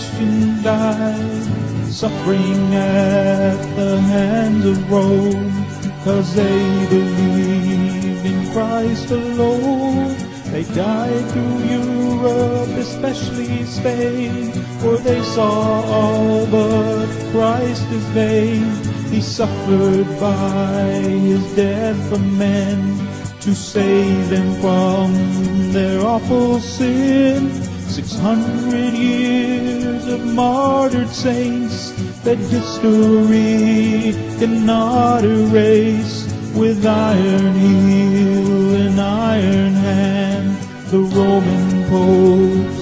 million Christians died, suffering at the hands of Rome, cause they believed in Christ alone. They died through Europe, especially Spain, for they saw all but Christ is vain. He suffered by his death for men to save them from their awful sin. Six hundred years of martyred saints that history cannot erase. With iron heel and iron hand, the Roman popes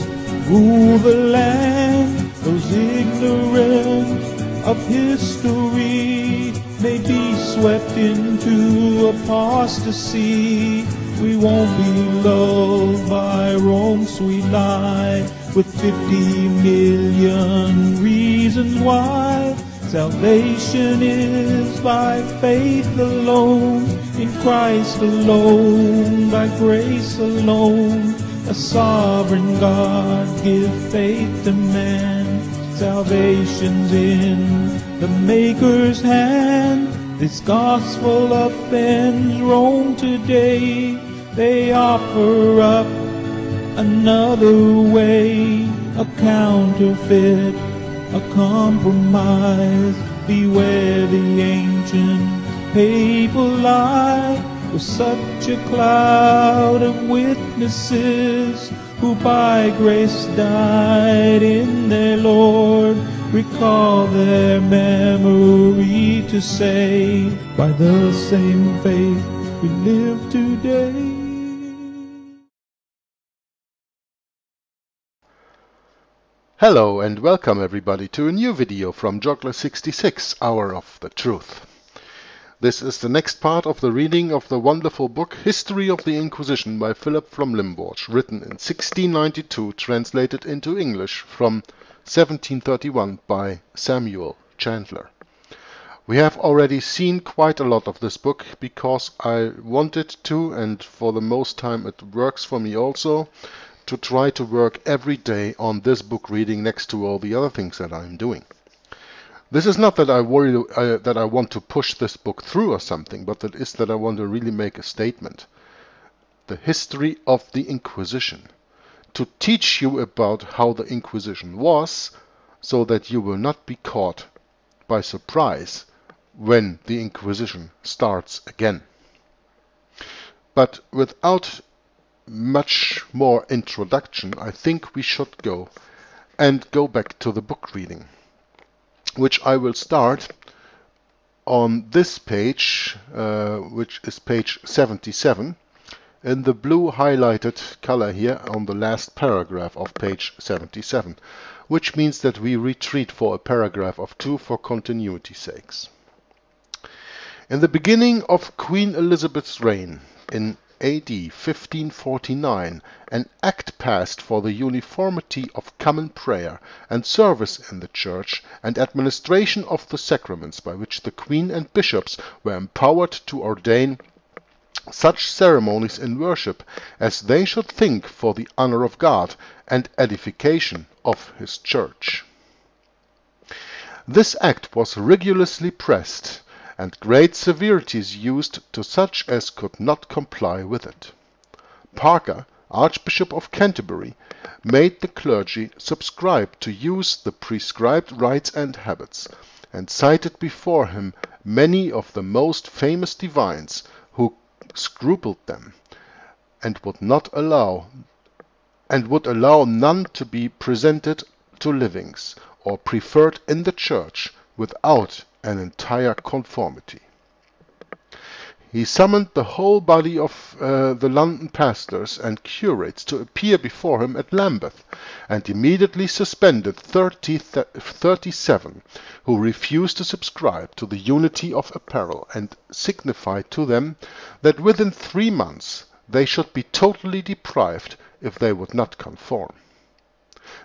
rule the land. Those ignorant of history may be swept into apostasy. We won't be loved by Rome's sweet lie with 50 million reasons why. Salvation is by faith alone, in Christ alone, by grace alone. A sovereign God give faith to man. Salvation's in the Maker's hand. This gospel offends Rome today. They offer up another way, a counterfeit, a compromise. Beware the ancient papal lie with such a cloud of witnesses who by grace died in their Lord. Recall their memory to say, by the same faith we live today. Hello and welcome everybody to a new video from Joggler66 Hour of the Truth. This is the next part of the reading of the wonderful book History of the Inquisition by Philip from Limborch, written in 1692, translated into English from 1731 by Samuel Chandler. We have already seen quite a lot of this book because I wanted to, and for the most time it works for me also, to try to work every day on this book reading next to all the other things that I'm doing. This is not that I worry uh, that I want to push this book through or something, but it is that I want to really make a statement. The history of the Inquisition. To teach you about how the Inquisition was, so that you will not be caught by surprise when the Inquisition starts again. But without much more introduction, I think we should go and go back to the book reading, which I will start on this page, uh, which is page 77, in the blue highlighted color here on the last paragraph of page 77, which means that we retreat for a paragraph of two for continuity sakes. In the beginning of Queen Elizabeth's reign, in AD 1549, an act passed for the uniformity of common prayer and service in the church and administration of the sacraments by which the queen and bishops were empowered to ordain such ceremonies in worship as they should think for the honor of God and edification of his church. This act was rigorously pressed and great severities used to such as could not comply with it. Parker, Archbishop of Canterbury, made the clergy subscribe to use the prescribed rites and habits, and cited before him many of the most famous divines who scrupled them, and would not allow and would allow none to be presented to livings or preferred in the church without an entire conformity. He summoned the whole body of uh, the London pastors and curates to appear before him at Lambeth, and immediately suspended 30, 37 who refused to subscribe to the unity of apparel, and signified to them that within three months they should be totally deprived if they would not conform.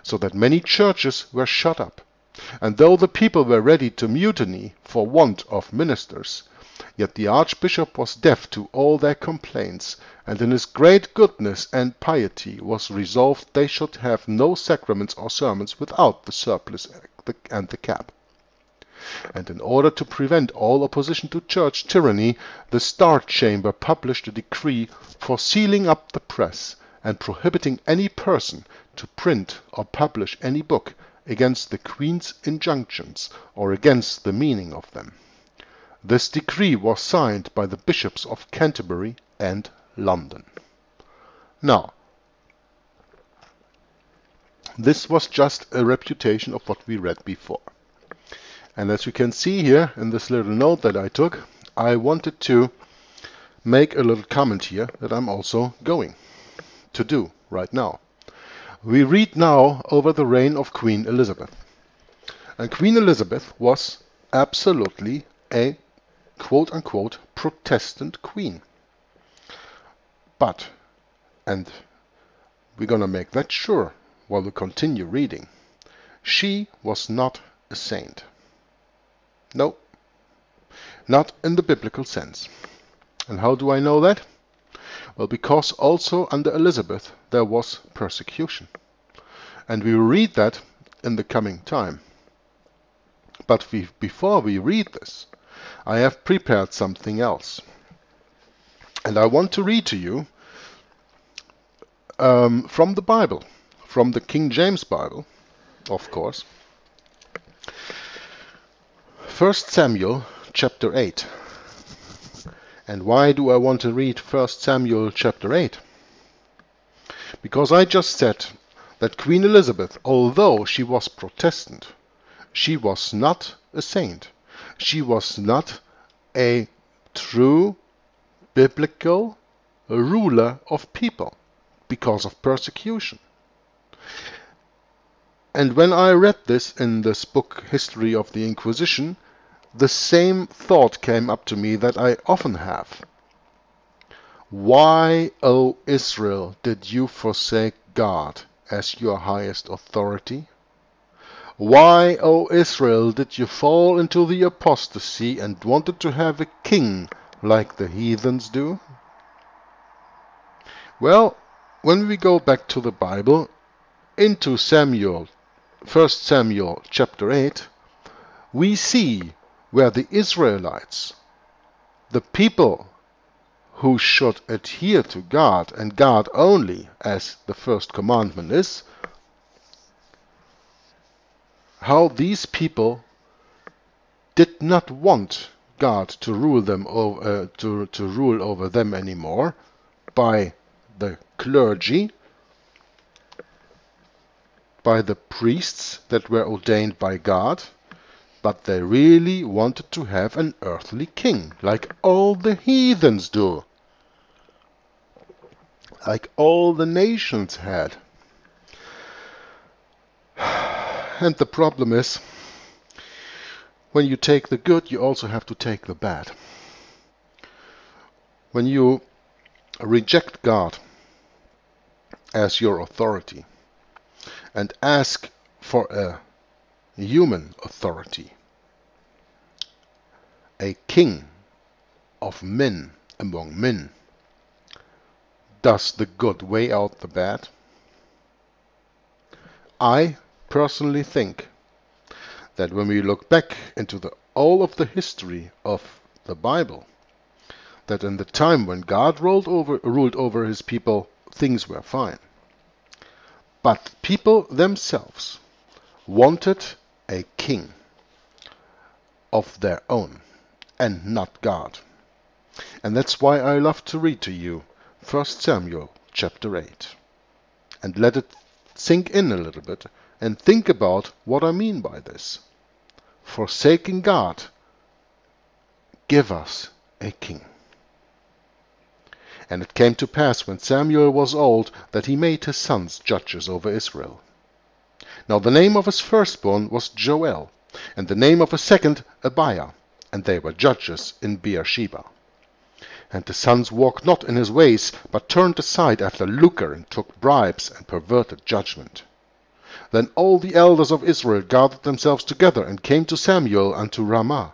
So that many churches were shut up, and though the people were ready to mutiny for want of ministers, Yet the Archbishop was deaf to all their complaints, and in his great goodness and piety was resolved they should have no sacraments or sermons without the surplice and the cap. And in order to prevent all opposition to church tyranny, the Star Chamber published a decree for sealing up the press and prohibiting any person to print or publish any book against the Queen's injunctions or against the meaning of them. This decree was signed by the bishops of Canterbury and London. Now, this was just a reputation of what we read before. And as you can see here in this little note that I took, I wanted to make a little comment here that I'm also going to do right now. We read now over the reign of Queen Elizabeth. And Queen Elizabeth was absolutely a quote unquote Protestant queen. But, and we're going to make that sure while we continue reading, she was not a saint. No, not in the biblical sense. And how do I know that? Well, because also under Elizabeth there was persecution. And we will read that in the coming time. But we, before we read this, I have prepared something else. And I want to read to you um, from the Bible, from the King James Bible, of course. 1 Samuel chapter 8. And why do I want to read 1 Samuel chapter 8? Because I just said that Queen Elizabeth, although she was Protestant, she was not a saint she was not a true biblical ruler of people because of persecution. And when I read this in this book, History of the Inquisition, the same thought came up to me that I often have. Why, O Israel, did you forsake God as your highest authority? Why, O Israel, did you fall into the apostasy and wanted to have a king like the heathens do? Well, when we go back to the Bible, into Samuel, 1 Samuel chapter 8, we see where the Israelites, the people who should adhere to God and God only, as the first commandment is, how these people did not want God to rule them over, uh, to, to rule over them anymore by the clergy, by the priests that were ordained by God, but they really wanted to have an earthly king, like all the heathens do, like all the nations had. And the problem is, when you take the good, you also have to take the bad. When you reject God as your authority and ask for a human authority, a king of men among men, does the good weigh out the bad? I personally think that when we look back into the, all of the history of the Bible, that in the time when God ruled over, ruled over his people, things were fine. But people themselves wanted a king of their own and not God. And that's why I love to read to you 1 Samuel chapter 8 and let it sink in a little bit and think about what I mean by this. Forsaking God, give us a king. And it came to pass when Samuel was old that he made his sons judges over Israel. Now the name of his firstborn was Joel, and the name of his second Abiah, and they were judges in Beersheba. And the sons walked not in his ways, but turned aside after lucre, and took bribes, and perverted judgment. Then all the elders of Israel gathered themselves together, and came to Samuel unto Ramah,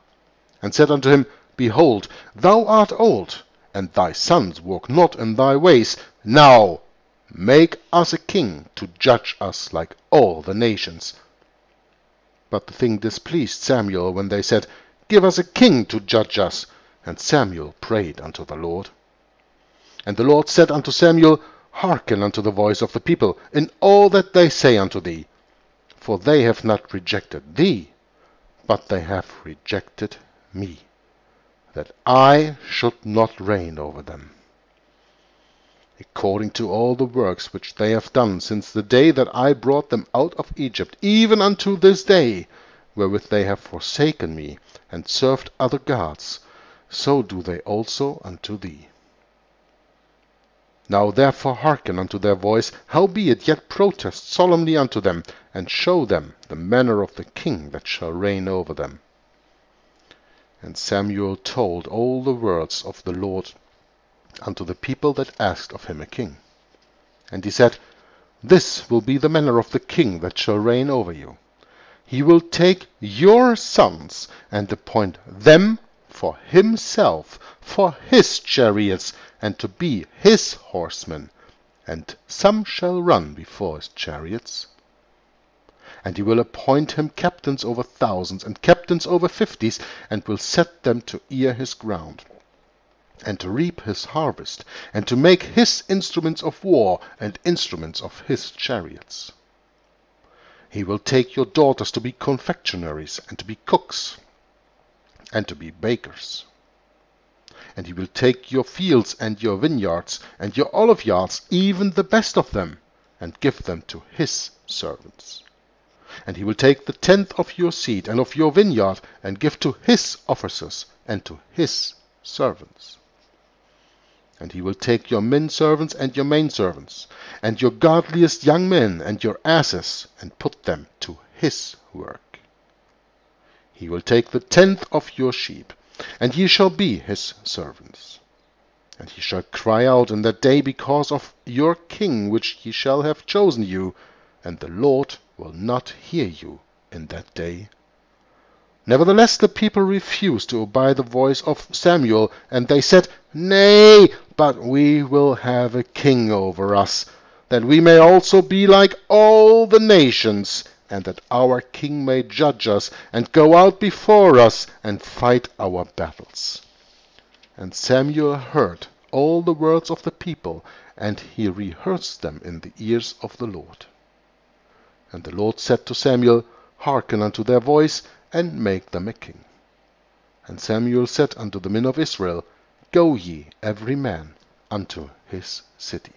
and said unto him, Behold, thou art old, and thy sons walk not in thy ways. Now make us a king to judge us like all the nations. But the thing displeased Samuel when they said, Give us a king to judge us. And Samuel prayed unto the Lord. And the Lord said unto Samuel, Hearken unto the voice of the people in all that they say unto thee. For they have not rejected thee, but they have rejected me, that I should not reign over them. According to all the works which they have done since the day that I brought them out of Egypt, even unto this day, wherewith they have forsaken me, and served other gods, so do they also unto thee. Now therefore hearken unto their voice, howbeit yet protest solemnly unto them, and show them the manner of the king that shall reign over them. And Samuel told all the words of the Lord unto the people that asked of him a king. And he said, This will be the manner of the king that shall reign over you. He will take your sons and appoint them for himself, for his chariots, and to be his horsemen, and some shall run before his chariots. And he will appoint him captains over thousands, and captains over fifties, and will set them to ear his ground, and to reap his harvest, and to make his instruments of war, and instruments of his chariots. He will take your daughters to be confectionaries, and to be cooks, and to be bakers. And he will take your fields and your vineyards and your olive yards, even the best of them, and give them to his servants. And he will take the tenth of your seed and of your vineyard, and give to his officers and to his servants. And he will take your men servants and your main servants, and your godliest young men and your asses, and put them to his work. He will take the tenth of your sheep, and ye shall be his servants. And he shall cry out in that day because of your king which ye shall have chosen you, and the Lord will not hear you in that day. Nevertheless the people refused to obey the voice of Samuel, and they said, Nay, but we will have a king over us, that we may also be like all the nations and that our king may judge us, and go out before us, and fight our battles. And Samuel heard all the words of the people, and he rehearsed them in the ears of the Lord. And the Lord said to Samuel, Hearken unto their voice, and make them a king. And Samuel said unto the men of Israel, Go ye every man unto his city.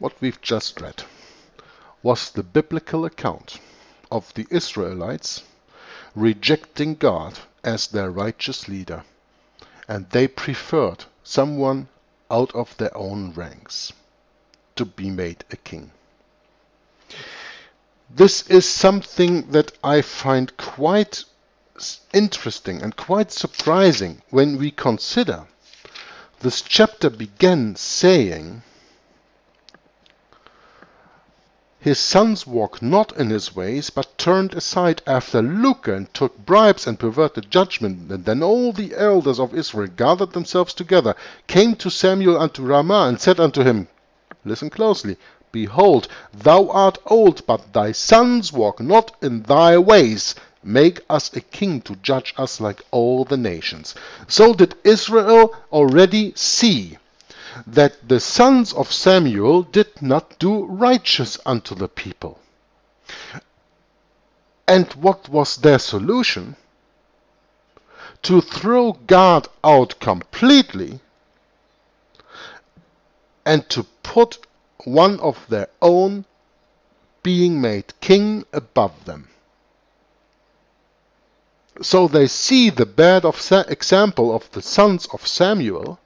What we've just read was the biblical account of the Israelites rejecting God as their righteous leader, and they preferred someone out of their own ranks to be made a king. This is something that I find quite interesting and quite surprising when we consider this chapter began saying His sons walked not in his ways, but turned aside after lucre, and took bribes, and perverted judgment. And then all the elders of Israel gathered themselves together, came to Samuel unto Ramah, and said unto him, Listen closely, Behold, thou art old, but thy sons walk not in thy ways. Make us a king to judge us like all the nations. So did Israel already see that the sons of Samuel did not do righteous unto the people. And what was their solution? To throw God out completely and to put one of their own being made king above them. So they see the bad example of the sons of Samuel,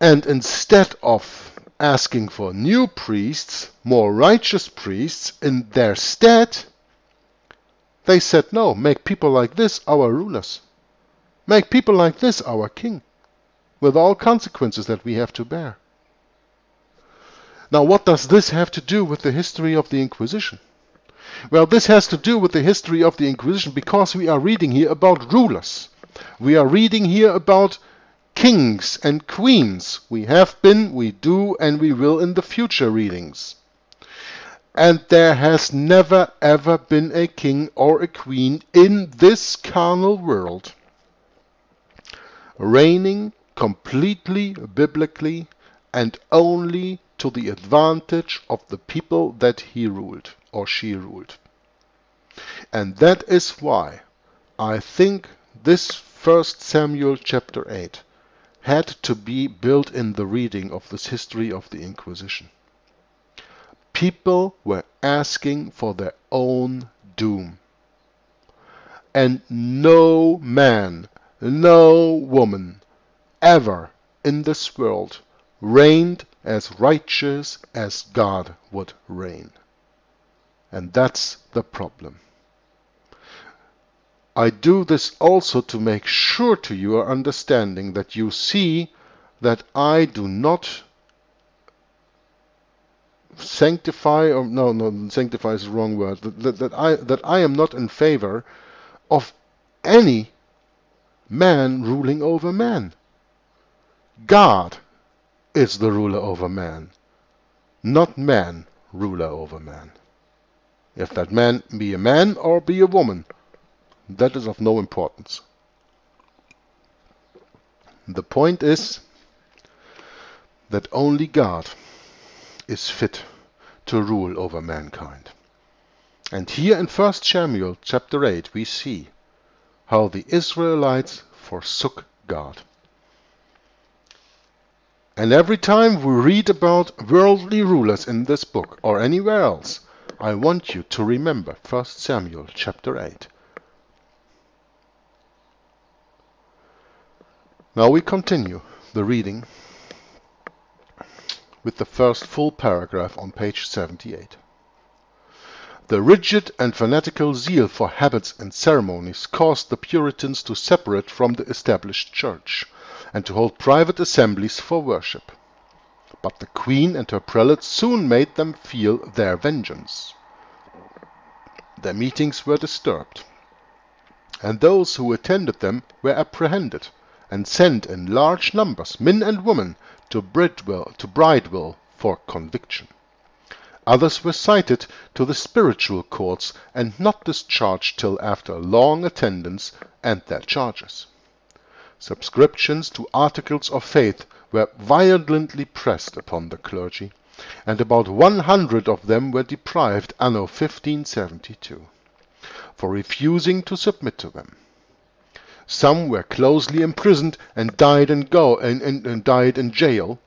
and instead of asking for new priests, more righteous priests in their stead, they said, no, make people like this our rulers. Make people like this our king, with all consequences that we have to bear. Now, what does this have to do with the history of the Inquisition? Well, this has to do with the history of the Inquisition because we are reading here about rulers. We are reading here about kings and queens. We have been, we do, and we will in the future readings. And there has never ever been a king or a queen in this carnal world reigning completely biblically and only to the advantage of the people that he ruled or she ruled. And that is why I think this first Samuel chapter 8 had to be built in the reading of this history of the Inquisition. People were asking for their own doom. And no man, no woman ever in this world reigned as righteous as God would reign. And that's the problem. I do this also to make sure to your understanding that you see that I do not sanctify or no no sanctify is the wrong word that, that, that I that I am not in favor of any man ruling over man. God is the ruler over man, not man ruler over man. If that man be a man or be a woman, that is of no importance. The point is that only God is fit to rule over mankind. And here in 1 Samuel chapter 8 we see how the Israelites forsook God. And every time we read about worldly rulers in this book or anywhere else, I want you to remember 1 Samuel chapter 8. Now we continue the reading with the first full paragraph on page 78. The rigid and fanatical zeal for habits and ceremonies caused the Puritans to separate from the established church, and to hold private assemblies for worship. But the Queen and her prelates soon made them feel their vengeance. Their meetings were disturbed, and those who attended them were apprehended and sent in large numbers, men and women, to Bridewell, to Bridewell for conviction. Others were cited to the spiritual courts and not discharged till after long attendance and their charges. Subscriptions to articles of faith were violently pressed upon the clergy, and about one hundred of them were deprived anno 1572 for refusing to submit to them. Some were closely imprisoned and died in, go and, and, and died in jail.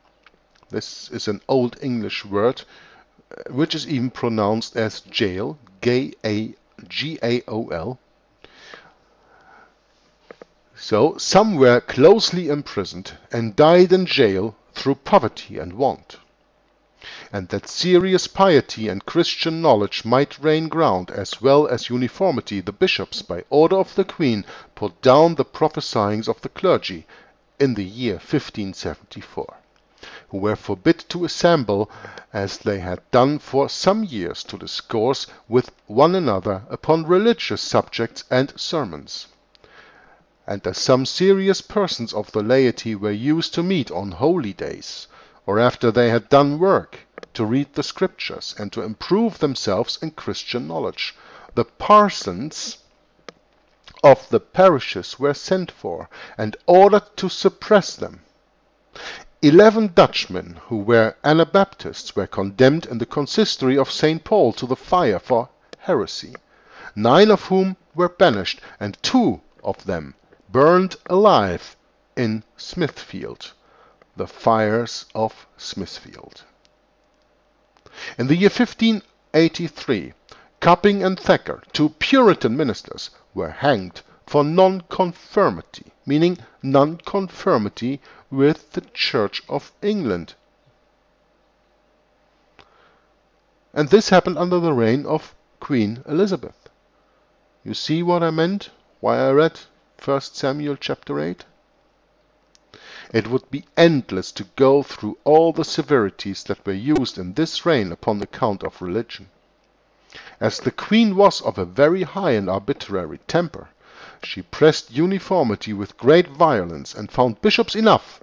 This is an old English word, uh, which is even pronounced as jail, G-A-G-A-O-L. So some were closely imprisoned and died in jail through poverty and want and that serious piety and Christian knowledge might reign ground as well as uniformity, the bishops, by order of the Queen, put down the prophesyings of the clergy in the year 1574, who were forbid to assemble as they had done for some years to discourse with one another upon religious subjects and sermons. And as some serious persons of the laity were used to meet on holy days, or after they had done work, to read the scriptures and to improve themselves in Christian knowledge. The parsons of the parishes were sent for and ordered to suppress them. Eleven Dutchmen who were Anabaptists were condemned in the consistory of St. Paul to the fire for heresy, nine of whom were banished and two of them burned alive in Smithfield, the fires of Smithfield. In the year 1583, Copping and Thacker, two Puritan ministers, were hanged for nonconformity, meaning nonconformity with the Church of England. And this happened under the reign of Queen Elizabeth. You see what I meant? Why I read 1 Samuel chapter 8? It would be endless to go through all the severities that were used in this reign upon account of religion. As the queen was of a very high and arbitrary temper, she pressed uniformity with great violence, and found bishops enough,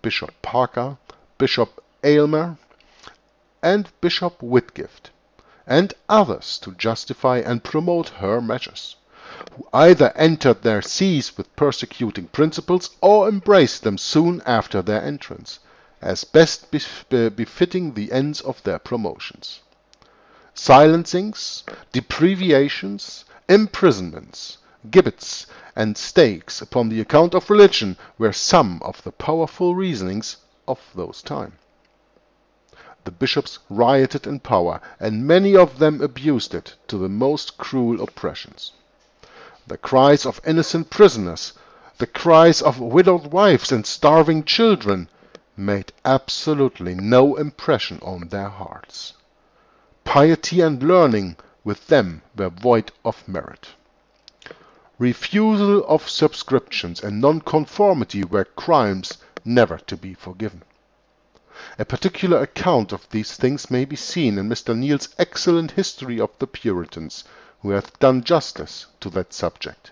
Bishop Parker, Bishop Aylmer, and Bishop Whitgift, and others to justify and promote her measures, who either entered their sees with persecuting principles, or embraced them soon after their entrance, as best befitting the ends of their promotions. Silencings, deprivations, imprisonments, gibbets, and stakes upon the account of religion were some of the powerful reasonings of those times. The bishops rioted in power, and many of them abused it to the most cruel oppressions. The cries of innocent prisoners, the cries of widowed wives and starving children, made absolutely no impression on their hearts. Piety and learning with them were void of merit. Refusal of subscriptions and nonconformity were crimes never to be forgiven. A particular account of these things may be seen in Mr. Neal's excellent History of the Puritans, who hath done justice to that subject.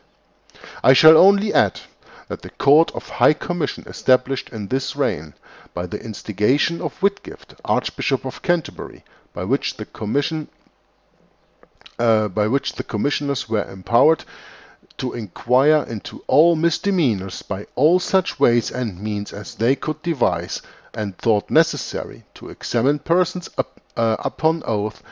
I shall only add that the Court of High Commission established in this reign, by the instigation of Whitgift, Archbishop of Canterbury, by which the commission uh, by which the commissioners were empowered to inquire into all misdemeanors by all such ways and means as they could devise, and thought necessary to examine persons uh, upon oath,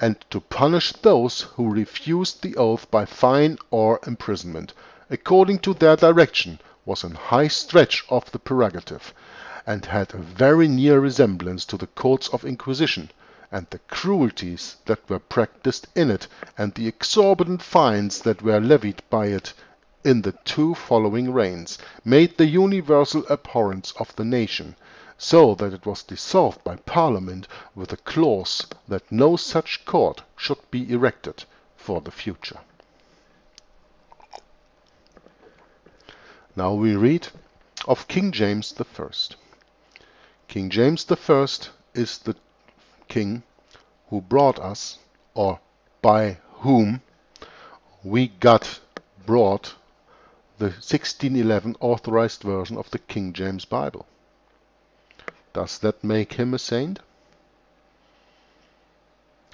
and to punish those who refused the oath by fine or imprisonment, according to their direction, was an high stretch of the prerogative, and had a very near resemblance to the courts of inquisition, and the cruelties that were practiced in it, and the exorbitant fines that were levied by it in the two following reigns, made the universal abhorrence of the nation, so that it was dissolved by Parliament with a clause that no such court should be erected for the future. Now we read of King James the First. King James the First is the king who brought us, or by whom we got brought the 1611 authorized version of the King James Bible. Does that make him a saint?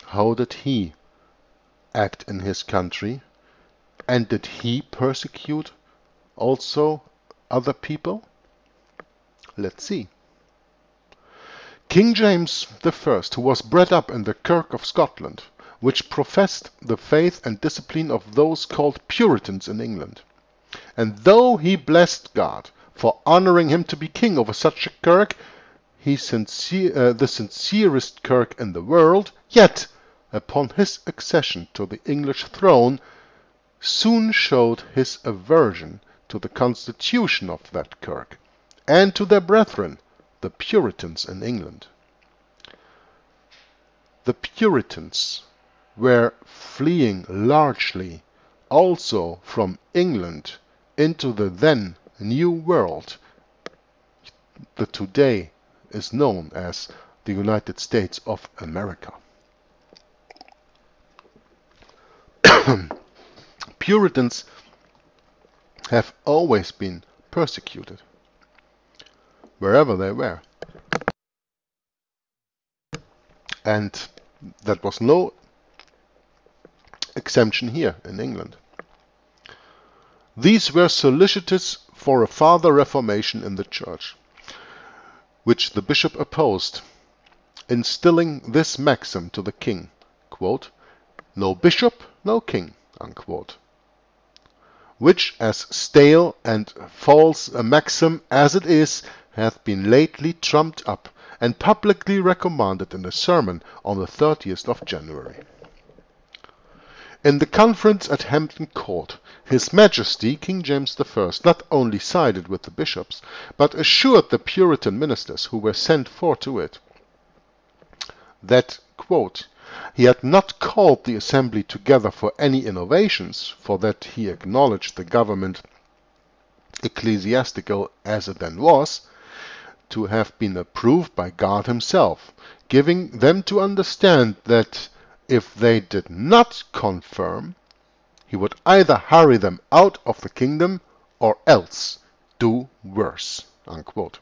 How did he act in his country? And did he persecute also other people? Let's see. King James I, who was bred up in the Kirk of Scotland, which professed the faith and discipline of those called Puritans in England, and though he blessed God for honoring him to be king over such a kirk, he sincere, uh, the sincerest kirk in the world, yet, upon his accession to the English throne, soon showed his aversion to the constitution of that kirk, and to their brethren, the Puritans in England. The Puritans were fleeing largely also from England into the then New World that today is known as the United States of America. Puritans have always been persecuted wherever they were. And that was no exemption here in England. These were solicitous for a further reformation in the church, which the bishop opposed, instilling this maxim to the king, quote, No bishop, no king, unquote, which as stale and false a maxim as it is, hath been lately trumped up and publicly recommended in a sermon on the 30th of January. In the conference at Hampton Court, His Majesty King James I not only sided with the bishops, but assured the Puritan ministers who were sent for to it that quote, he had not called the assembly together for any innovations, for that he acknowledged the government ecclesiastical as it then was, to have been approved by God himself, giving them to understand that if they did not confirm, he would either hurry them out of the kingdom or else do worse. Unquote.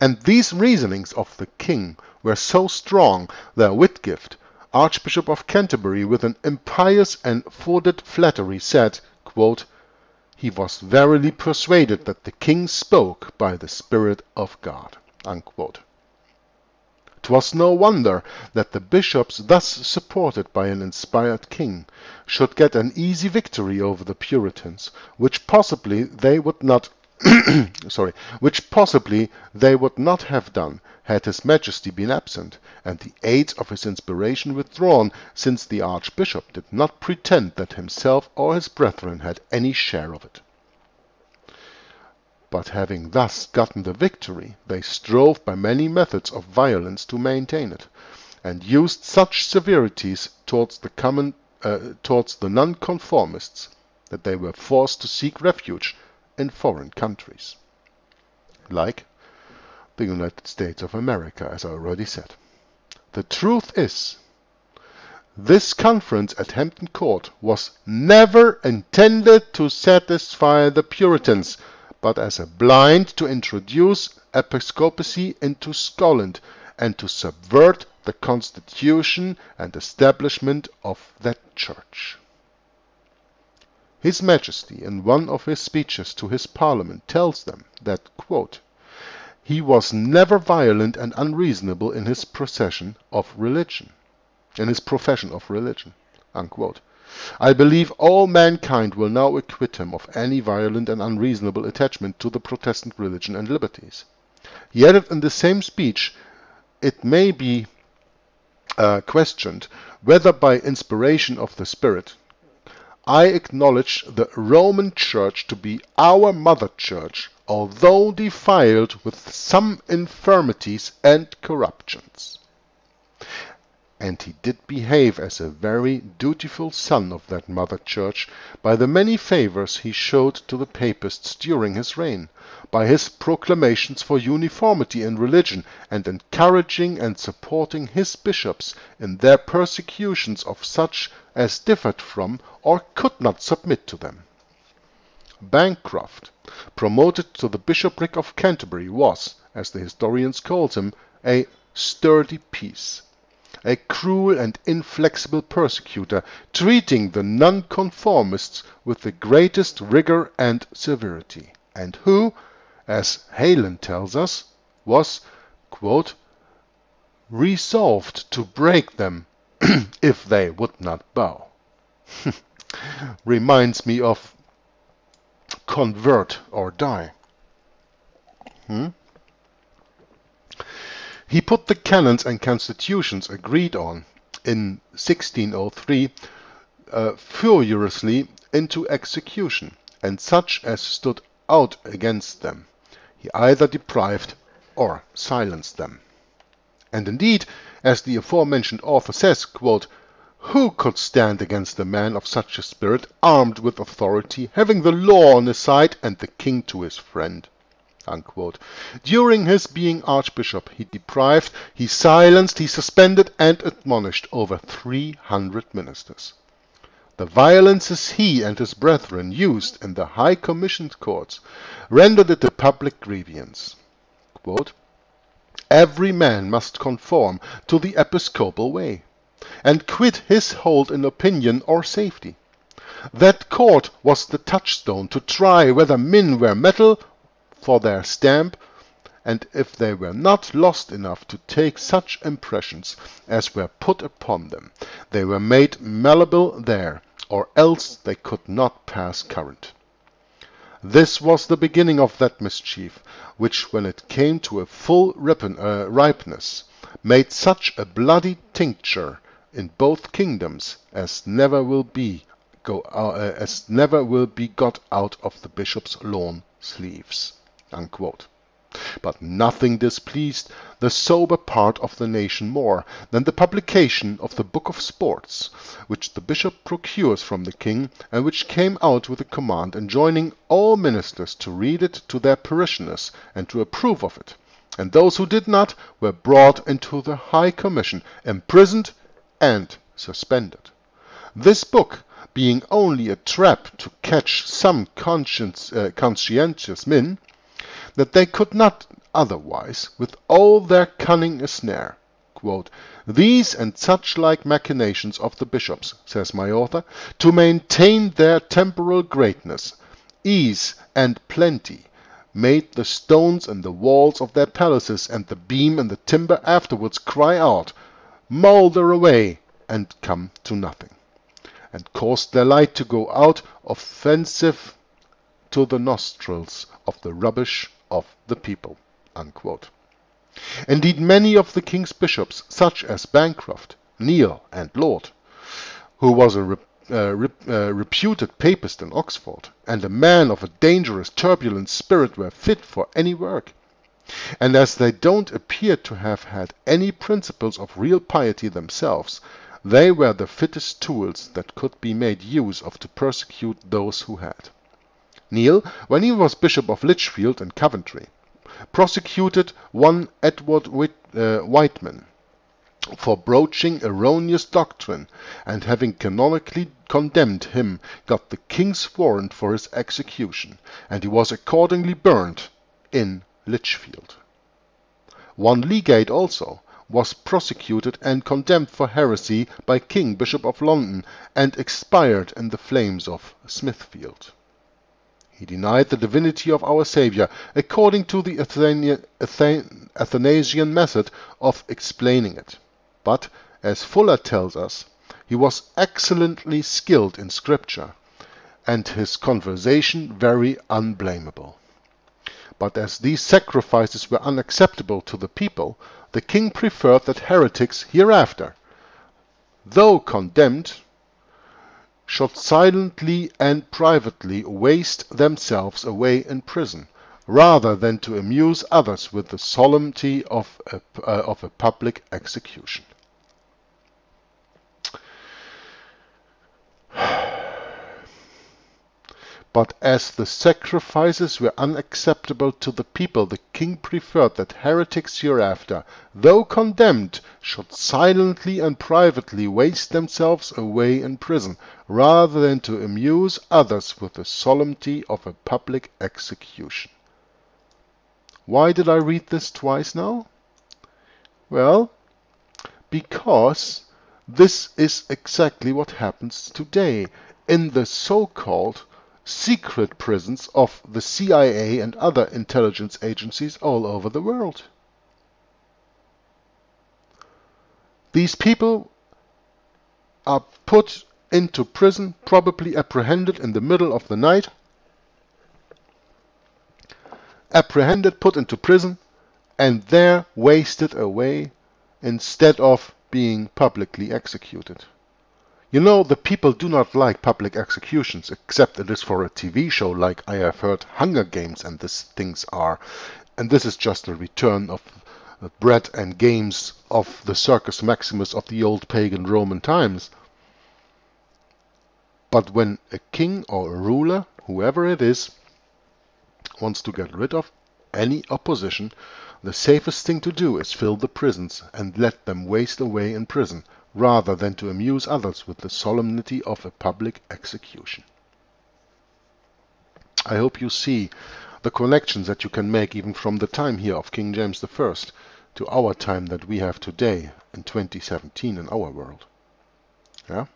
And these reasonings of the king were so strong that Whitgift, Archbishop of Canterbury, with an impious and founded flattery, said, quote, He was verily persuaded that the king spoke by the Spirit of God. Unquote. 'Twas no wonder that the bishops, thus supported by an inspired king, should get an easy victory over the Puritans, which possibly they would not sorry, which possibly they would not have done had his majesty been absent, and the aid of his inspiration withdrawn, since the archbishop did not pretend that himself or his brethren had any share of it. But having thus gotten the victory, they strove by many methods of violence to maintain it, and used such severities towards the common uh, towards the nonconformists that they were forced to seek refuge in foreign countries, like the United States of America, as I already said. The truth is, this conference at Hampton Court was never intended to satisfy the Puritans, but as a blind to introduce episcopacy into Scotland and to subvert the constitution and establishment of that church. His Majesty, in one of his speeches to his Parliament, tells them that he was never violent and unreasonable in his procession of religion, in his profession of religion. Unquote. I believe all mankind will now acquit him of any violent and unreasonable attachment to the Protestant religion and liberties. He added in the same speech, it may be uh, questioned whether by inspiration of the Spirit I acknowledge the Roman Church to be our mother church, although defiled with some infirmities and corruptions and he did behave as a very dutiful son of that mother church by the many favors he showed to the papists during his reign, by his proclamations for uniformity in religion, and encouraging and supporting his bishops in their persecutions of such as differed from or could not submit to them. Bancroft, promoted to the bishopric of Canterbury, was, as the historians call him, a sturdy piece a cruel and inflexible persecutor, treating the Nonconformists with the greatest rigor and severity, and who, as Heylin tells us, was quote, resolved to break them if they would not bow. Reminds me of convert or die. Hmm? He put the canons and constitutions agreed on in 1603 uh, furiously into execution, and such as stood out against them he either deprived or silenced them. And indeed, as the aforementioned author says, quote, Who could stand against a man of such a spirit, armed with authority, having the law on his side and the king to his friend? Unquote. During his being archbishop, he deprived, he silenced, he suspended, and admonished over 300 ministers. The violences he and his brethren used in the high commissioned courts rendered it a public grievance. Quote, Every man must conform to the episcopal way, and quit his hold in opinion or safety. That court was the touchstone to try whether men were metal for their stamp, and if they were not lost enough to take such impressions as were put upon them, they were made malleable there, or else they could not pass current. This was the beginning of that mischief, which when it came to a full uh, ripeness, made such a bloody tincture in both kingdoms as never will be go uh, as never will be got out of the bishop's lawn sleeves. Unquote. But nothing displeased the sober part of the nation more than the publication of the Book of Sports, which the bishop procures from the king, and which came out with a command enjoining all ministers to read it to their parishioners and to approve of it, and those who did not were brought into the High Commission, imprisoned, and suspended. This book, being only a trap to catch some uh, conscientious men, that they could not otherwise, with all their cunning a snare. "These and such like machinations of the bishops," says my author, "to maintain their temporal greatness, ease, and plenty, made the stones in the walls of their palaces and the beam in the timber afterwards cry out, moulder away, and come to nothing, and caused their light to go out offensive to the nostrils of the rubbish of the people." Unquote. Indeed, many of the king's bishops, such as Bancroft, Neile, and Laud, who was a rep, uh, rep, uh, reputed papist in Oxford, and a man of a dangerous, turbulent spirit, were fit for any work. And as they don't appear to have had any principles of real piety themselves, they were the fittest tools that could be made use of to persecute those who had. Neile, when he was Bishop of Lichfield and Coventry, prosecuted one Edward Whit, uh, Wightman for broaching erroneous doctrine, and having canonically condemned him, got the king's warrant for his execution, and he was accordingly burnt in Lichfield. One Legate also was prosecuted and condemned for heresy by King Bishop of London, and expired in the flames of Smithfield. He denied the divinity of our Saviour, according to the Athanasian method of explaining it. But, as Fuller tells us, he was excellently skilled in Scripture, and his conversation very unblameable. But as these sacrifices were unacceptable to the people, the king preferred that heretics hereafter, though condemned, should silently and privately waste themselves away in prison, rather than to amuse others with the solemnity of a, uh, of a public execution. But as the sacrifices were unacceptable to the people, the king preferred that heretics hereafter, though condemned, should silently and privately waste themselves away in prison, rather than to amuse others with the solemnity of a public execution. Why did I read this twice now? Well, because this is exactly what happens today in the so-called secret prisons of the CIA and other intelligence agencies all over the world. These people are put into prison, probably apprehended in the middle of the night, apprehended, put into prison, and there wasted away instead of being publicly executed. You know, the people do not like public executions, except it is for a TV show like I have heard Hunger Games and these things are. And this is just a return of bread and games of the Circus Maximus of the old pagan Roman times. But when a king or a ruler, whoever it is, wants to get rid of any opposition, the safest thing to do is fill the prisons and let them waste away in prison rather than to amuse others with the solemnity of a public execution. I hope you see the connections that you can make even from the time here of King James I to our time that we have today in 2017 in our world. Yeah?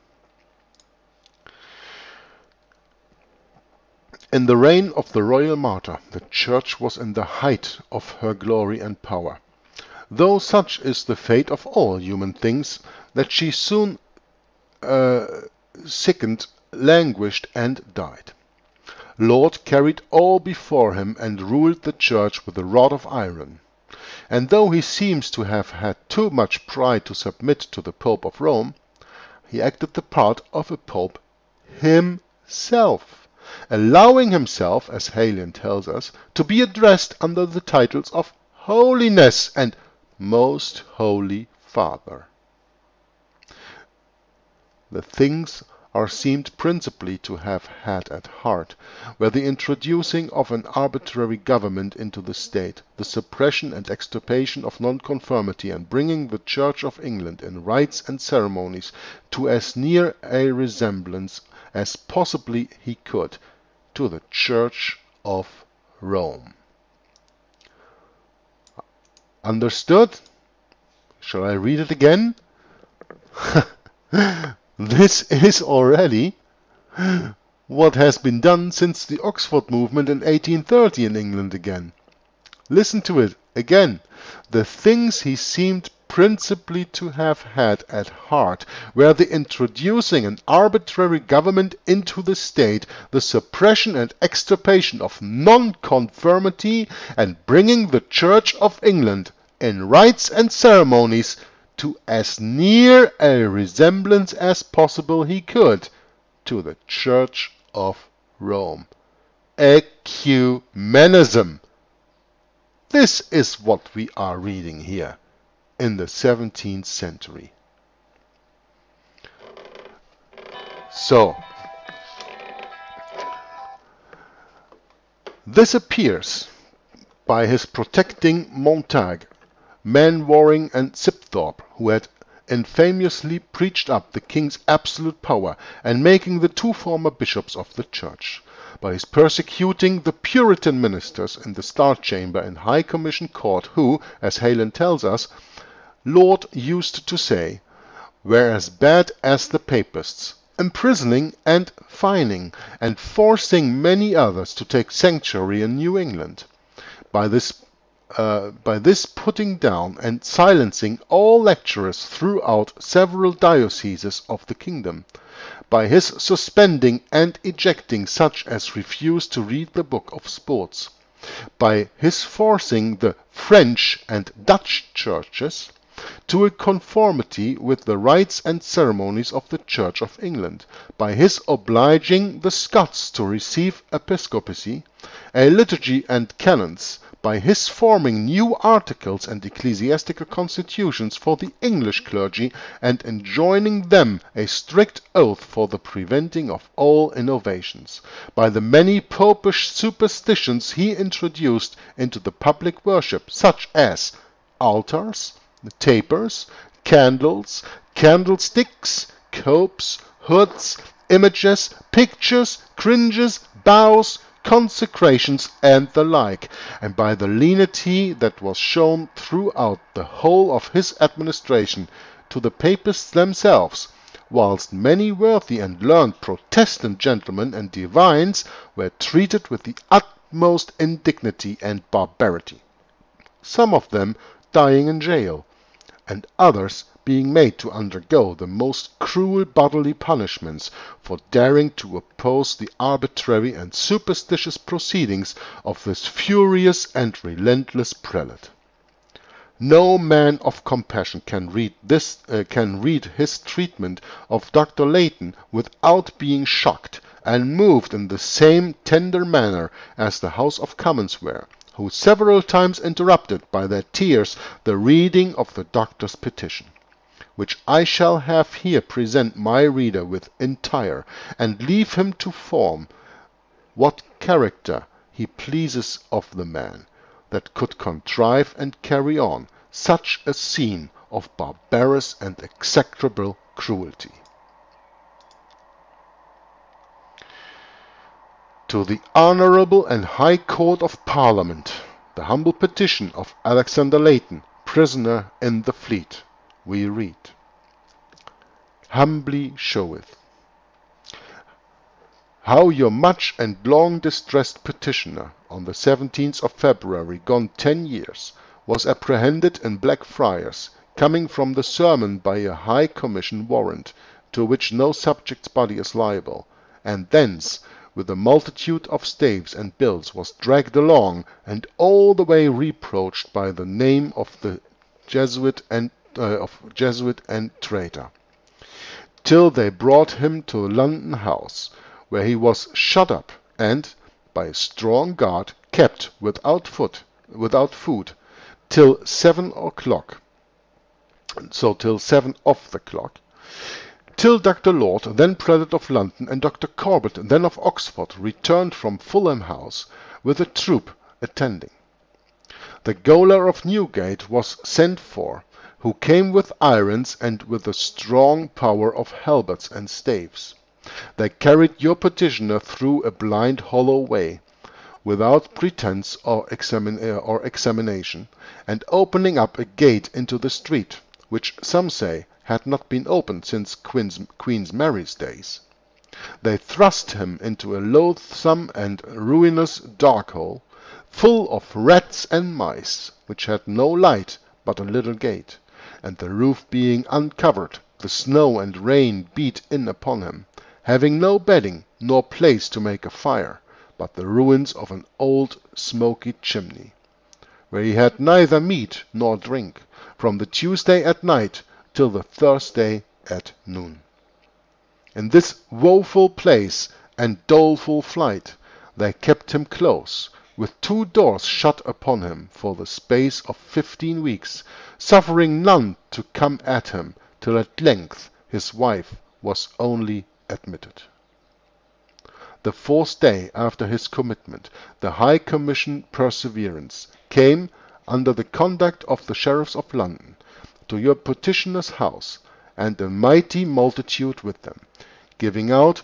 In the reign of the royal martyr, the church was in the height of her glory and power. Though such is the fate of all human things, that she soon uh, sickened, languished, and died. Laud carried all before him and ruled the church with a rod of iron. And though he seems to have had too much pride to submit to the Pope of Rome, he acted the part of a Pope himself, allowing himself, as Heylin tells us, to be addressed under the titles of Holiness and Most Holy Father. The things are seemed principally to have had at heart were the introducing of an arbitrary government into the state, the suppression and extirpation of nonconformity, and bringing the Church of England in rites and ceremonies to as near a resemblance as possibly he could to the Church of Rome. Understood? Shall I read it again? This is already what has been done since the Oxford movement in 1830 in England again. Listen to it again. The things he seemed principally to have had at heart were the introducing an arbitrary government into the state, the suppression and extirpation of nonconformity, and bringing the Church of England, in rites and ceremonies, to as near a resemblance as possible he could to the Church of Rome. Ecumenism. This is what we are reading here in the 17th century. So, this appears by his protecting Montague Mainwaring and Sibthorpe, who had infamously preached up the king's absolute power, and making the two former bishops of the church; by his persecuting the Puritan ministers in the Star Chamber and High Commission Court, who, as Heylin tells us, Laud used to say, were as bad as the Papists, imprisoning and fining, and forcing many others to take sanctuary in New England; by this uh, by this putting down and silencing all lecturers throughout several dioceses of the kingdom; by his suspending and ejecting such as refused to read the Book of Sports; by his forcing the French and Dutch churches to a conformity with the rites and ceremonies of the Church of England; by his obliging the Scots to receive episcopacy, a liturgy and canons by his forming new articles and ecclesiastical constitutions for the English clergy, and enjoining them a strict oath for the preventing of all innovations; by the many popish superstitions he introduced into the public worship, such as altars, tapers, candles, candlesticks, copes, hoods, images, pictures, cringes, bows consecrations, and the like, and by the lenity that was shown throughout the whole of his administration to the Papists themselves, whilst many worthy and learned Protestant gentlemen and divines were treated with the utmost indignity and barbarity, some of them dying in jail, and others being made to undergo the most cruel bodily punishments for daring to oppose the arbitrary and superstitious proceedings of this furious and relentless prelate. No man of compassion can read this uh, can read his treatment of Dr. Leighton without being shocked and moved in the same tender manner as the House of Commons were, who several times interrupted by their tears the reading of the doctor's petition which I shall have here present my reader with entire, and leave him to form what character he pleases of the man, that could contrive and carry on such a scene of barbarous and execrable cruelty. To the Honourable and High Court of Parliament, the humble petition of Alexander Leighton, prisoner in the Fleet we read, humbly showeth how your much and long distressed petitioner, on the 17th of February, gone ten years, was apprehended in Blackfriars, coming from the sermon by a High Commission warrant, to which no subject's body is liable, and thence, with a multitude of staves and bills was dragged along, and all the way reproached by the name of the Jesuit and uh, of Jesuit and traitor, till they brought him to London House, where he was shut up, and, by a strong guard, kept without foot without food till seven o'clock, so till seven of the clock, till Dr. Laud, then Prelate of London, and Dr. Corbet, then of Oxford, returned from Fulham House, with a troop attending. The gaoler of Newgate was sent for, who came with irons and with a strong power of halberds and staves. They carried your petitioner through a blind hollow way, without pretence or, examin uh, or examination, and opening up a gate into the street, which some say had not been opened since Queen's, Queen Mary's days. They thrust him into a loathsome and ruinous dark hole, full of rats and mice, which had no light but a little gate, and the roof being uncovered, the snow and rain beat in upon him, having no bedding nor place to make a fire but the ruins of an old smoky chimney, where he had neither meat nor drink, from the Tuesday at night till the Thursday at noon. In this woeful place and doleful flight they kept him close, with two doors shut upon him, for the space of fifteen weeks, suffering none to come at him, till at length his wife was only admitted. The fourth day after his commitment, the High Commission pursuivants came, under the conduct of the Sheriffs of London, to your petitioner's house, and a mighty multitude with them, giving out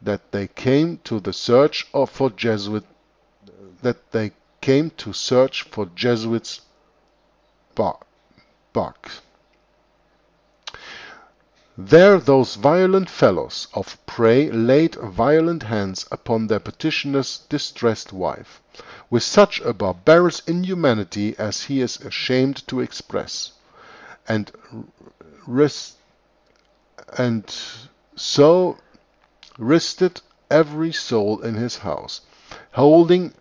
that they came to the search of for Jesuit that they came to search for Jesuits. There those violent fellows of prey laid violent hands upon their petitioner's distressed wife, with such a barbarous inhumanity as he is ashamed to express, and, and so wristed every soul in his house, holding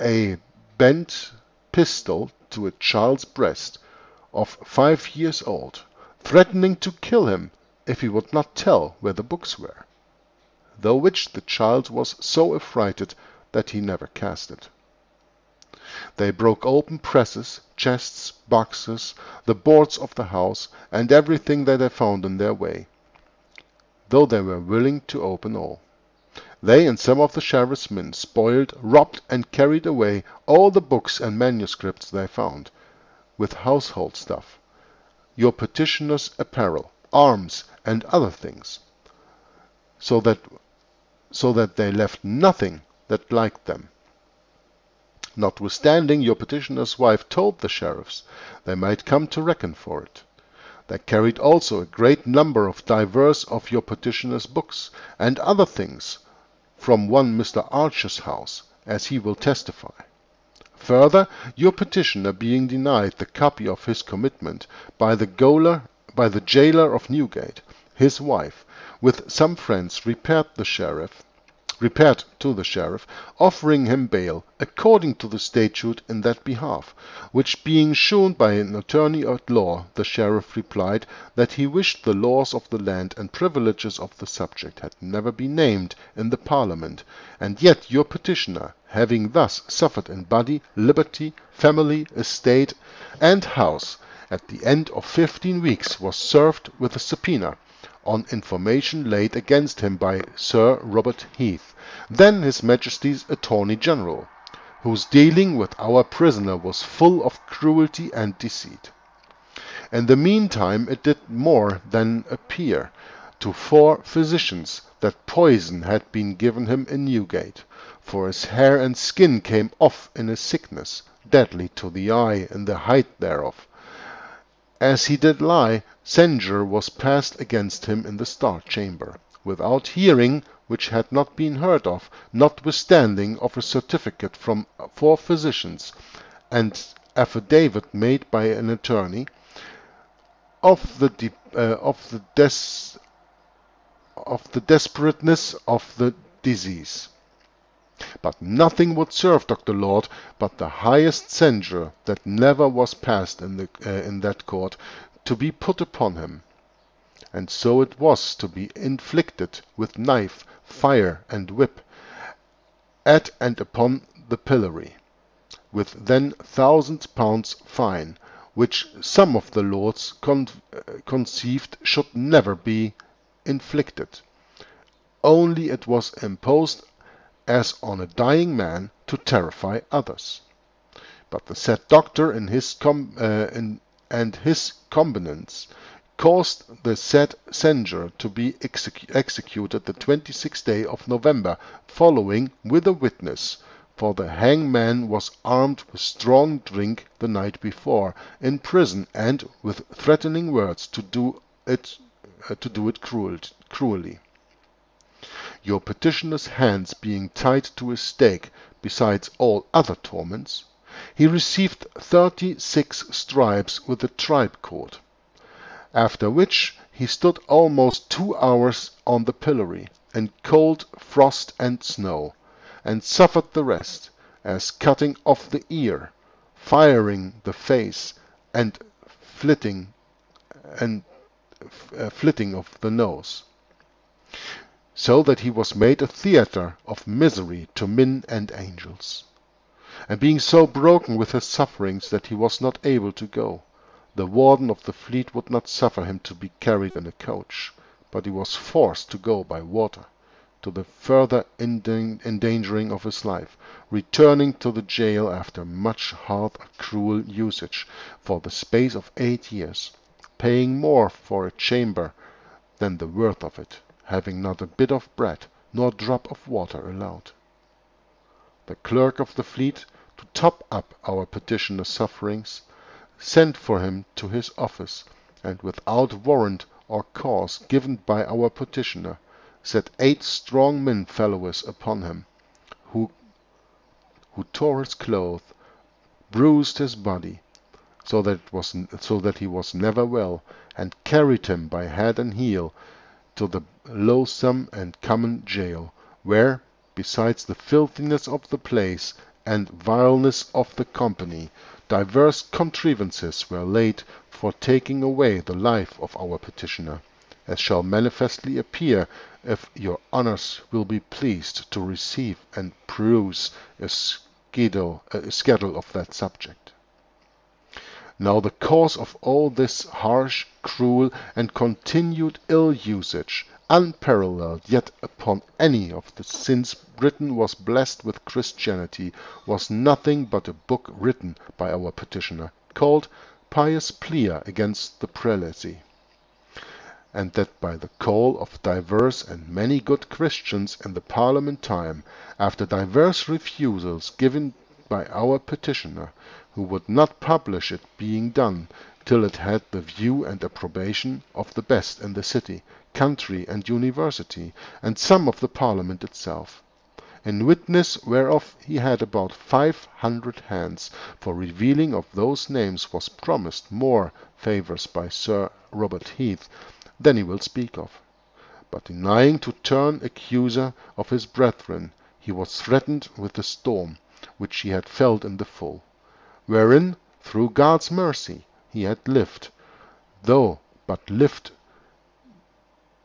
a bent pistol to a child's breast of five years old threatening to kill him if he would not tell where the books were, though which the child was so affrighted that he never cast it. They broke open presses, chests, boxes, the boards of the house, and everything that they found in their way, though they were willing to open all. They and some of the sheriff's men spoiled, robbed, and carried away all the books and manuscripts they found, with household stuff your petitioner's apparel, arms, and other things, so that, so that they left nothing that liked them. Notwithstanding, your petitioner's wife told the sheriffs they might come to reckon for it. They carried also a great number of divers of your petitioner's books, and other things, from one Mr. Archer's house, as he will testify. Further, your petitioner being denied the copy of his commitment by the gaoler, by the jailer of Newgate, his wife, with some friends, repaired the sheriff repaired to the sheriff, offering him bail, according to the statute in that behalf, which being shewn by an attorney at law, the sheriff replied that he wished the laws of the land and privileges of the subject had never been named in the Parliament, and yet your petitioner, having thus suffered in body, liberty, family, estate, and house, at the end of fifteen weeks was served with a subpoena on information laid against him by Sir Robert Heath, then His Majesty's Attorney General, whose dealing with our prisoner was full of cruelty and deceit. In the meantime it did more than appear to four physicians that poison had been given him in Newgate, for his hair and skin came off in a sickness, deadly to the eye in the height thereof. As he did lie, censure was passed against him in the Star Chamber, without hearing, which had not been heard of, notwithstanding of a certificate from four physicians, and affidavit made by an attorney, of the uh, of the des of the desperateness of the disease. But nothing would serve Dr. Laud but the highest censure that never was passed in, the, uh, in that court to be put upon him. And so it was to be inflicted with knife, fire, and whip, at and upon the pillory, with then thousand pounds fine, which some of the lords uh, conceived should never be inflicted. Only it was imposed as on a dying man to terrify others. But the said doctor in his com uh, and his combinants caused the said censure to be execu executed the 26th day of November following with a witness, for the hangman was armed with strong drink the night before, in prison, and with threatening words to do it uh, to do it cruel, cruelly your petitioner's hands being tied to a stake, besides all other torments, he received thirty six stripes with the tribe cord. After which he stood almost two hours on the pillory, in cold frost and snow, and suffered the rest, as cutting off the ear, firing the face, and flitting and uh, flitting of the nose so that he was made a theatre of misery to men and angels. And being so broken with his sufferings that he was not able to go, the warden of the Fleet would not suffer him to be carried in a coach, but he was forced to go by water, to the further endangering of his life, returning to the jail after much hard cruel usage, for the space of eight years, paying more for a chamber than the worth of it having not a bit of bread nor drop of water allowed. The clerk of the Fleet, to top up our petitioner's sufferings, sent for him to his office, and without warrant or cause given by our petitioner, set eight strong men followers upon him, who, tore his clothes, bruised his body, so that, was, so that he was never well, and carried him by head and heel to the loathsome and common jail, where, besides the filthiness of the place and vileness of the company, divers contrivances were laid for taking away the life of our petitioner, as shall manifestly appear if your honours will be pleased to receive and peruse a schedule of that subject. Now the cause of all this harsh, cruel, and continued ill usage, unparalleled yet upon any of the since Britain was blessed with Christianity, was nothing but a book written by our petitioner, called Pious Plea against the Prelacy, and that by the call of divers and many good Christians in the Parliament time, after divers refusals given by our petitioner, who would not publish it being done till it had the view and approbation of the best in the city, country, and university, and some of the Parliament itself. In witness whereof he had about five hundred hands, for revealing of those names was promised more favours by Sir Robert Heath than he will speak of. But denying to turn accuser of his brethren, he was threatened with the storm, which he had felt in the full wherein, through God's mercy, he had lived, though but lived,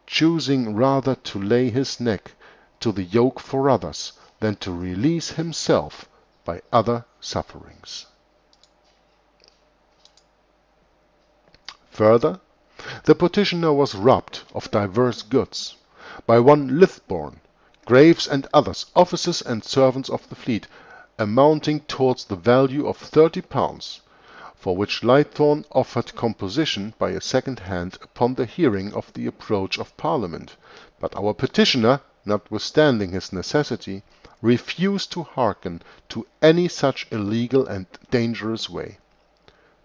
choosing rather to lay his neck to the yoke for others than to release himself by other sufferings. Further, the petitioner was robbed of divers goods by one Lithborne, Graves and others, officers and servants of the fleet, amounting towards the value of thirty pounds, for which Lythorne offered composition by a second hand upon the hearing of the approach of Parliament, but our petitioner, notwithstanding his necessity, refused to hearken to any such illegal and dangerous way.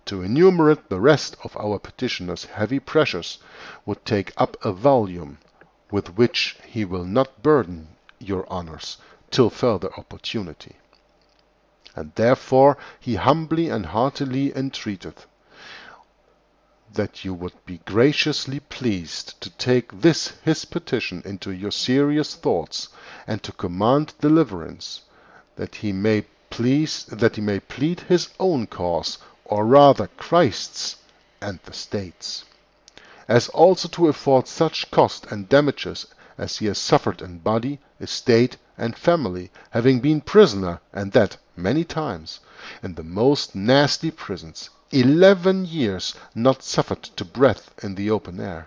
To enumerate the rest of our petitioner's heavy pressures would take up a volume, with which he will not burden your honours till further opportunity and therefore he humbly and heartily entreateth that you would be graciously pleased to take this his petition into your serious thoughts, and to command deliverance, that he may please that he may plead his own cause, or rather Christ's and the State's; as also to afford such cost and damages as he has suffered in body, estate, and family, having been prisoner, and that many times, in the most nasty prisons, eleven years not suffered to breathe in the open air;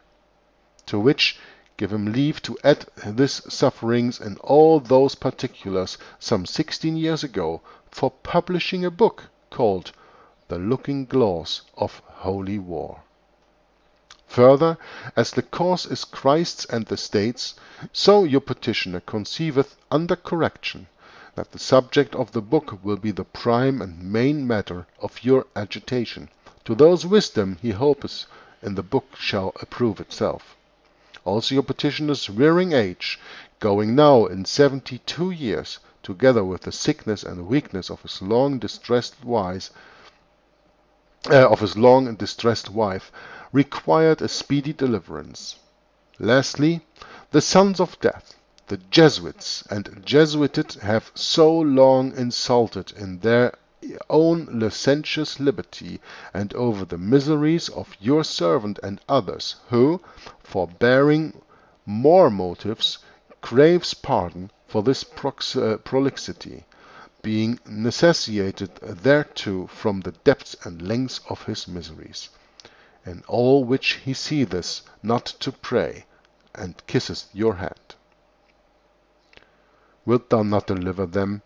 to which give him leave to add his sufferings in all those particulars some sixteen years ago, for publishing a book called The Looking Glass of Holy War. Further, as the cause is Christ's and the State's, so your petitioner conceiveth under correction that the subject of the book will be the prime and main matter of your agitation, to those wisdom he hopes in the book shall approve itself. Also your petitioner's rearing age, going now in seventy two years, together with the sickness and weakness of his long distressed wife, uh, of his long and distressed wife, required a speedy deliverance. Lastly, the sons of death, the Jesuits and Jesuited have so long insulted in their own licentious liberty and over the miseries of your servant and others, who, for bearing more motives, craves pardon for this uh, prolixity, being necessitated thereto from the depths and lengths of his miseries. In all which he ceaseth not to pray, and kisseth your hand. Wilt thou not deliver them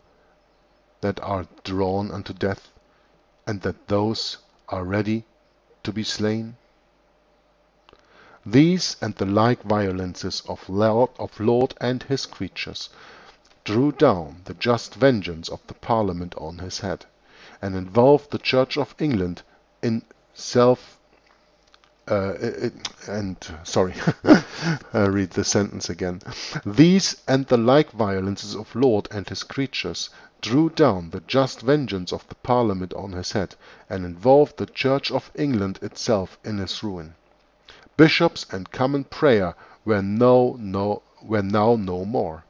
that are drawn unto death, and that those are ready to be slain? These and the like violences of Laud, of Laud and his creatures drew down the just vengeance of the Parliament on his head, and involved the Church of England in self uh, and sorry, I read the sentence again. These and the like violences of Laud and his creatures drew down the just vengeance of the Parliament on his head, and involved the Church of England itself in his ruin. Bishops and common prayer were no, no, were now no more.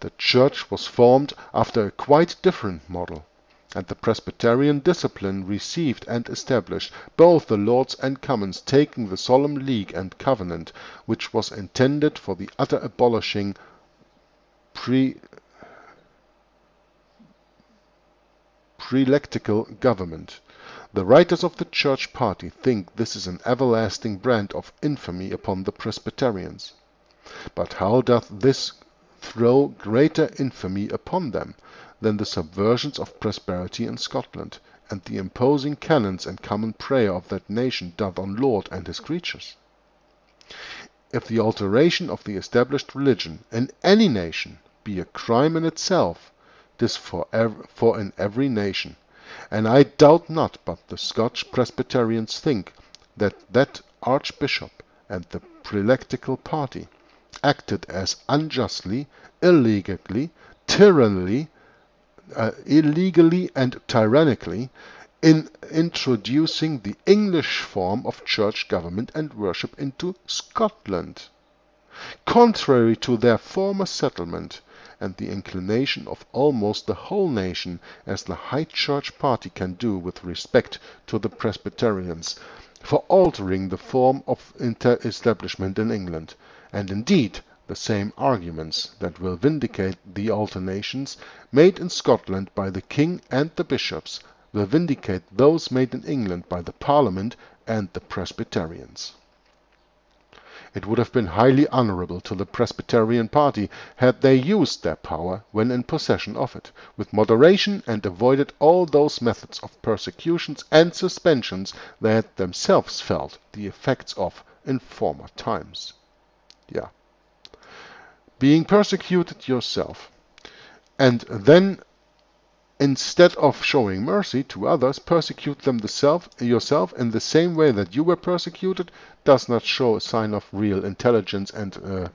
The Church was formed after a quite different model and the Presbyterian discipline received and established, both the Lords and Commons taking the solemn league and covenant which was intended for the utter abolishing pre prelatical government. The writers of the Church party think this is an everlasting brand of infamy upon the Presbyterians. But how doth this throw greater infamy upon them? Than the subversions of presbytery in Scotland, and the imposing canons and common prayer of that nation doth on Laud and his creatures. If the alteration of the established religion in any nation be a crime in itself, 'tis for, for in every nation, and I doubt not but the Scotch Presbyterians think that that Archbishop and the prelatical party acted as unjustly, illegally, tyrannily uh, illegally and tyrannically in introducing the English form of church government and worship into Scotland, contrary to their former settlement and the inclination of almost the whole nation, as the High Church party can do with respect to the Presbyterians, for altering the form of inter-establishment in England, and indeed the same arguments that will vindicate the alternations made in Scotland by the king and the bishops will vindicate those made in England by the Parliament and the Presbyterians. It would have been highly honorable to the Presbyterian party had they used their power, when in possession of it, with moderation and avoided all those methods of persecutions and suspensions they had themselves felt the effects of in former times. Yeah being persecuted yourself, and then instead of showing mercy to others, persecute them self, yourself in the same way that you were persecuted, does not show a sign of real intelligence and uh,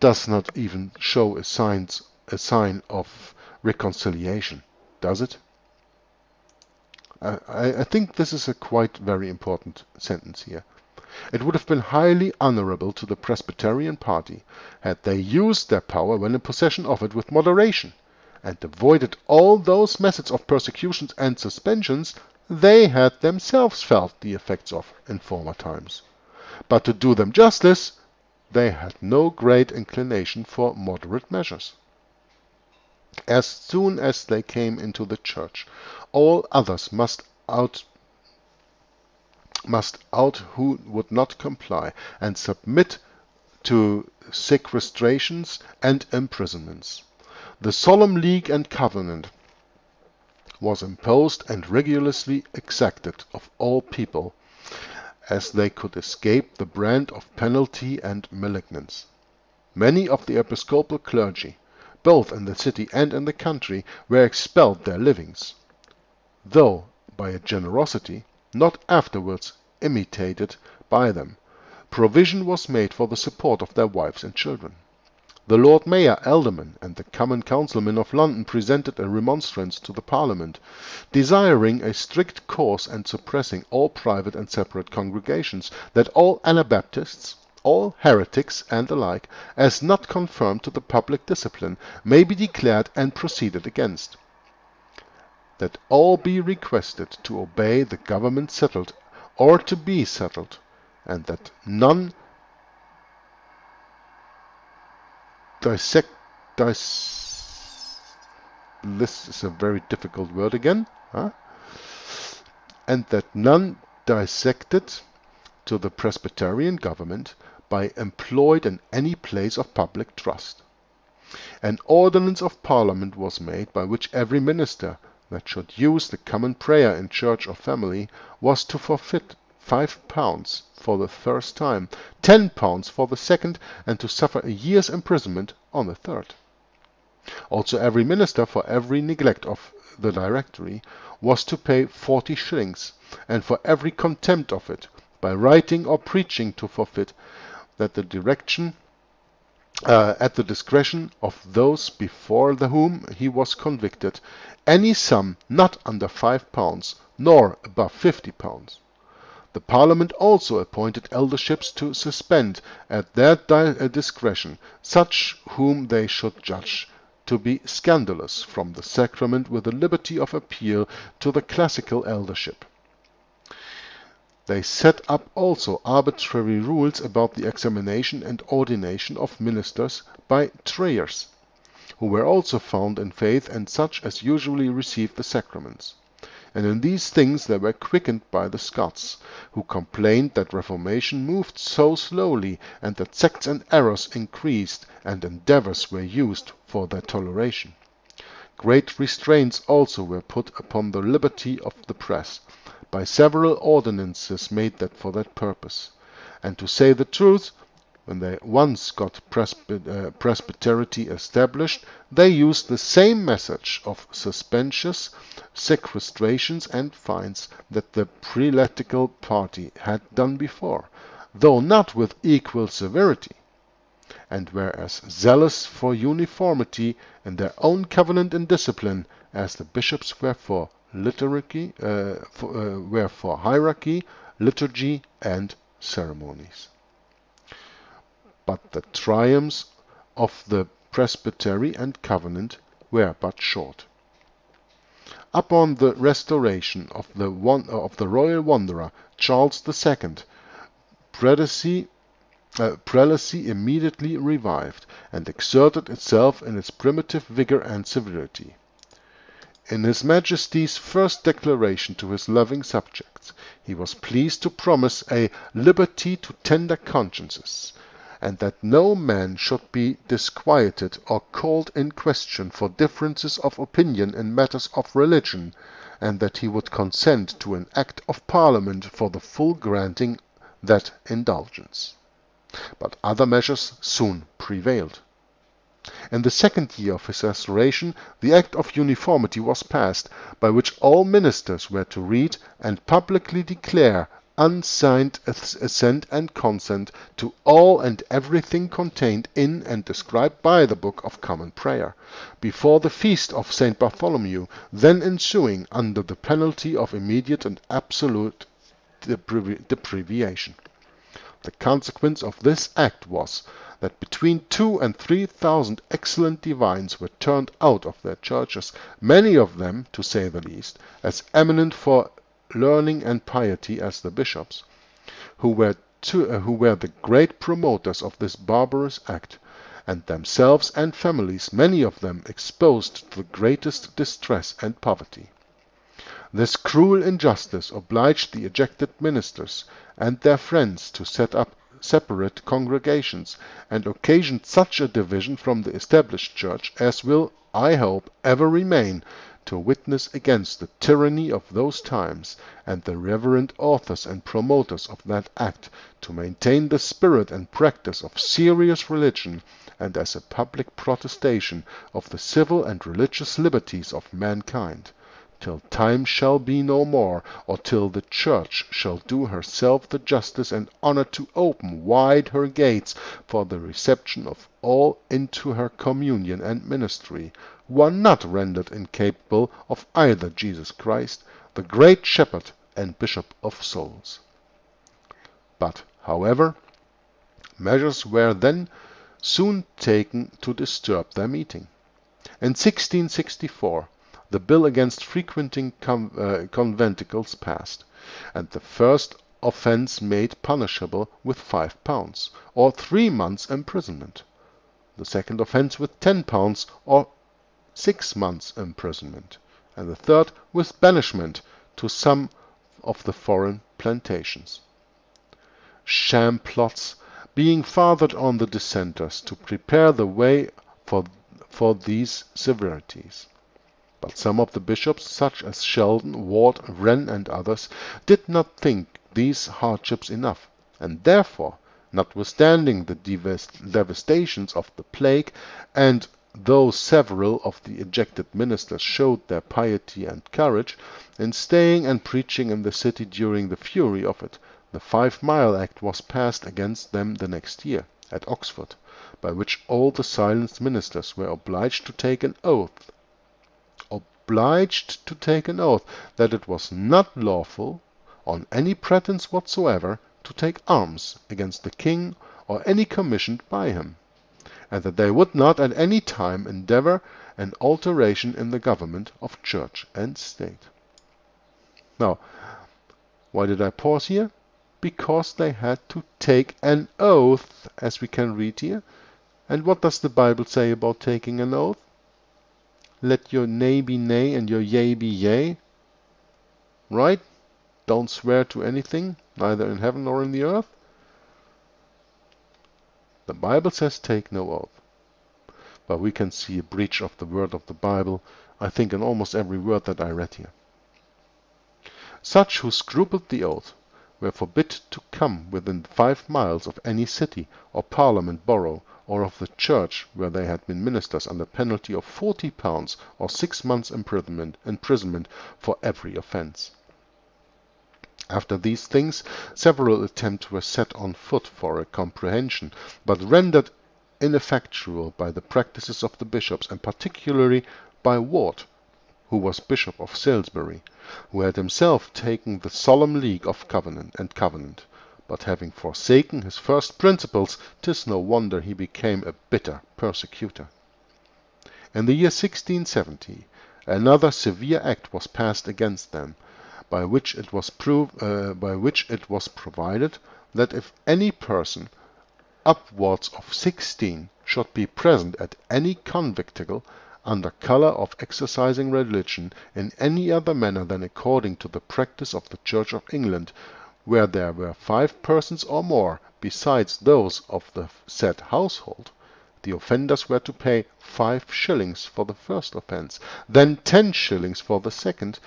does not even show a, signs, a sign of reconciliation, does it? I, I think this is a quite very important sentence here. It would have been highly honorable to the Presbyterian party had they used their power when in possession of it with moderation, and avoided all those methods of persecutions and suspensions they had themselves felt the effects of in former times. But to do them justice, they had no great inclination for moderate measures. As soon as they came into the church, all others must out must out who would not comply, and submit to sequestrations and imprisonments. The solemn league and covenant was imposed and rigorously exacted of all people, as they could escape the brand of penalty and malignance. Many of the episcopal clergy, both in the city and in the country, were expelled their livings, though by a generosity not afterwards imitated by them, provision was made for the support of their wives and children. The Lord Mayor, Aldermen, and the Common Councilmen of London presented a remonstrance to the Parliament, desiring a strict course and suppressing all private and separate congregations, that all Anabaptists, all heretics and the like, as not conform to the public discipline, may be declared and proceeded against that all be requested to obey the government settled or to be settled, and that none dissect dis this is a very difficult word again huh? and that none dissected to the Presbyterian government by employed in any place of public trust. An ordinance of Parliament was made by which every minister that should use the common prayer in church or family was to forfeit five pounds for the first time, ten pounds for the second, and to suffer a year's imprisonment on the third. Also every minister for every neglect of the directory was to pay forty shillings, and for every contempt of it, by writing or preaching to forfeit, that the direction uh, at the discretion of those before the whom he was convicted, any sum not under five pounds, nor above fifty pounds. The Parliament also appointed elderships to suspend, at their uh, discretion, such whom they should judge to be scandalous from the sacrament with the liberty of appeal to the classical eldership. They set up also arbitrary rules about the examination and ordination of ministers by trayers, who were also found in faith and such as usually received the sacraments. And in these things they were quickened by the Scots, who complained that reformation moved so slowly, and that sects and errors increased, and endeavours were used for their toleration. Great restraints also were put upon the liberty of the press, by several ordinances made that for that purpose. And to say the truth, when they once got uh, presbytery established, they used the same message of suspensions, sequestrations, and fines that the prelatical party had done before, though not with equal severity, and were as zealous for uniformity in their own covenant and discipline as the bishops were for liturgy, uh, for, uh, were for hierarchy, liturgy, and ceremonies. But the triumphs of the presbytery and covenant were but short. Upon the restoration of the, one, of the royal wanderer, Charles II, prelacy, uh, prelacy immediately revived, and exerted itself in its primitive vigor and severity. In his Majesty's first declaration to his loving subjects, he was pleased to promise a liberty to tender consciences, and that no man should be disquieted or called in question for differences of opinion in matters of religion, and that he would consent to an Act of Parliament for the full granting that indulgence. But other measures soon prevailed. In the second year of his restoration the Act of Uniformity was passed, by which all ministers were to read and publicly declare unsigned assent and consent to all and everything contained in and described by the Book of Common Prayer, before the feast of St. Bartholomew, then ensuing, under the penalty of immediate and absolute deprivation. The consequence of this act was that between two and three thousand excellent divines were turned out of their churches, many of them, to say the least, as eminent for learning and piety as the bishops, who were, to, uh, who were the great promoters of this barbarous act, and themselves and families, many of them, exposed to the greatest distress and poverty. This cruel injustice obliged the ejected ministers and their friends to set up separate congregations, and occasioned such a division from the established church as will, I hope, ever remain to witness against the tyranny of those times, and the reverend authors and promoters of that act, to maintain the spirit and practice of serious religion, and as a public protestation of the civil and religious liberties of mankind till time shall be no more, or till the Church shall do herself the justice and honor to open wide her gates for the reception of all into her communion and ministry, who are not rendered incapable of either Jesus Christ, the great Shepherd and Bishop of souls. But, however, measures were then soon taken to disturb their meeting. In 1664 the bill against frequenting uh, conventicles passed, and the first offence made punishable with five pounds, or three months' imprisonment; the second offence with ten pounds, or six months' imprisonment; and the third with banishment to some of the foreign plantations. Sham plots being fathered on the dissenters to prepare the way for, for these severities. But some of the bishops, such as Sheldon, Ward, Wren, and others, did not think these hardships enough, and therefore, notwithstanding the devastations of the plague, and though several of the ejected ministers showed their piety and courage in staying and preaching in the city during the fury of it, the Five Mile Act was passed against them the next year, at Oxford, by which all the silenced ministers were obliged to take an oath obliged to take an oath that it was not lawful, on any pretence whatsoever, to take arms against the king or any commissioned by him, and that they would not at any time endeavor an alteration in the government of church and state. Now, why did I pause here? Because they had to take an oath, as we can read here. And what does the Bible say about taking an oath? Let your nay be nay and your yea be yea. Right? Don't swear to anything, neither in heaven nor in the earth. The Bible says take no oath. But we can see a breach of the word of the Bible, I think, in almost every word that I read here. Such who scrupled the oath were forbid to come within five miles of any city or parliament borough or of the church where they had been ministers under penalty of forty pounds or six months' imprisonment, imprisonment for every offence. After these things, several attempts were set on foot for a comprehension, but rendered ineffectual by the practices of the bishops, and particularly by Ward, who was Bishop of Salisbury, who had himself taken the solemn league of covenant and covenant. But having forsaken his first principles, 'tis no wonder he became a bitter persecutor. In the year 1670 another severe act was passed against them, by which it was, uh, by which it was provided that if any person upwards of sixteen should be present at any conventicle under color of exercising religion in any other manner than according to the practice of the Church of England where there were five persons or more besides those of the said household, the offenders were to pay five shillings for the first offence, then ten shillings for the second,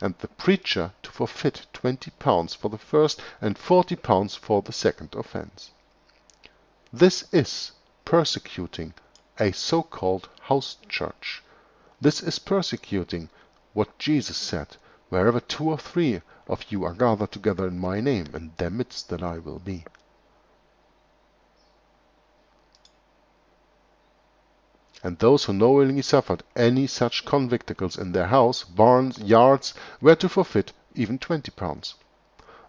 and the preacher to forfeit twenty pounds for the first and forty pounds for the second offence. This is persecuting a so-called house church. This is persecuting what Jesus said, wherever two or three of you are gathered together in my name, in their midst that I will be. And those who knowingly suffered any such conventicles in their house, barns, yards, were to forfeit even twenty pounds.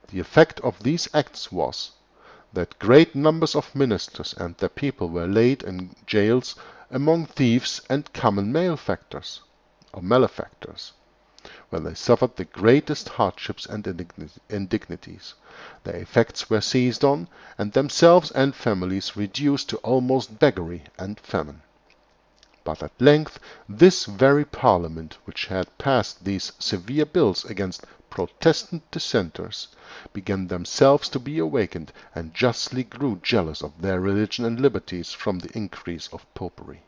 The effect of these acts was, that great numbers of ministers and their people were laid in jails among thieves and common malefactors, or malefactors, where they suffered the greatest hardships and indignities. Their effects were seized on, and themselves and families reduced to almost beggary and famine. But at length this very Parliament which had passed these severe bills against Protestant Dissenters began themselves to be awakened, and justly grew jealous of their religion and liberties from the increase of Popery.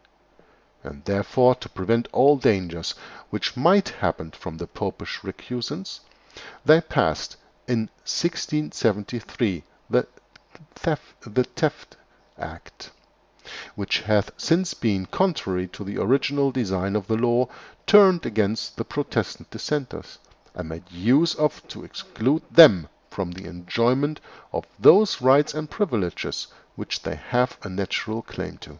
And therefore, to prevent all dangers which might happen from the Popish recusants, they passed in 1673 the Test Act, which hath since been, contrary to the original design of the law, turned against the Protestant Dissenters, and made use of to exclude them from the enjoyment of those rights and privileges which they have a natural claim to.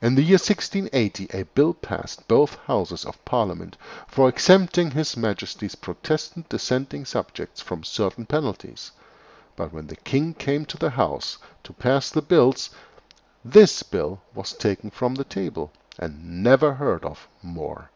In the year 1680 a bill passed both Houses of Parliament for exempting His Majesty's Protestant dissenting subjects from certain penalties, but when the King came to the House to pass the bills, this bill was taken from the table and never heard of more.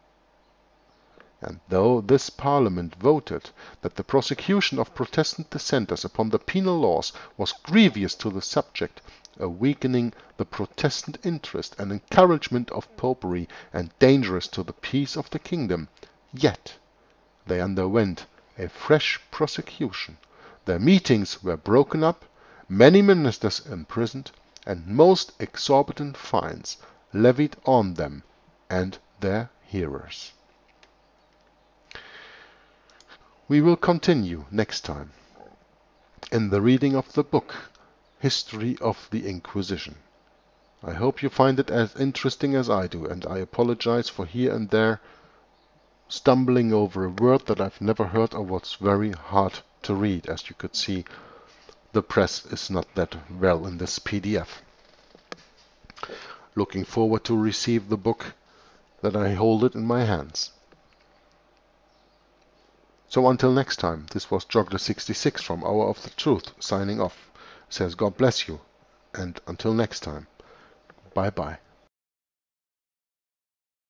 And though this Parliament voted that the prosecution of Protestant Dissenters upon the penal laws was grievous to the subject, a weakening the Protestant interest and encouragement of Popery, and dangerous to the peace of the kingdom, yet they underwent a fresh prosecution, their meetings were broken up, many ministers imprisoned, and most exorbitant fines levied on them and their hearers. We will continue next time in the reading of the book History of the Inquisition. I hope you find it as interesting as I do, and I apologize for here and there stumbling over a word that I've never heard or was very hard to read. As you could see, the press is not that well in this PDF. Looking forward to receive the book that I hold it in my hands. So until next time, this was Joggler66 from Hour of the Truth, signing off. Says God bless you, and until next time, bye bye.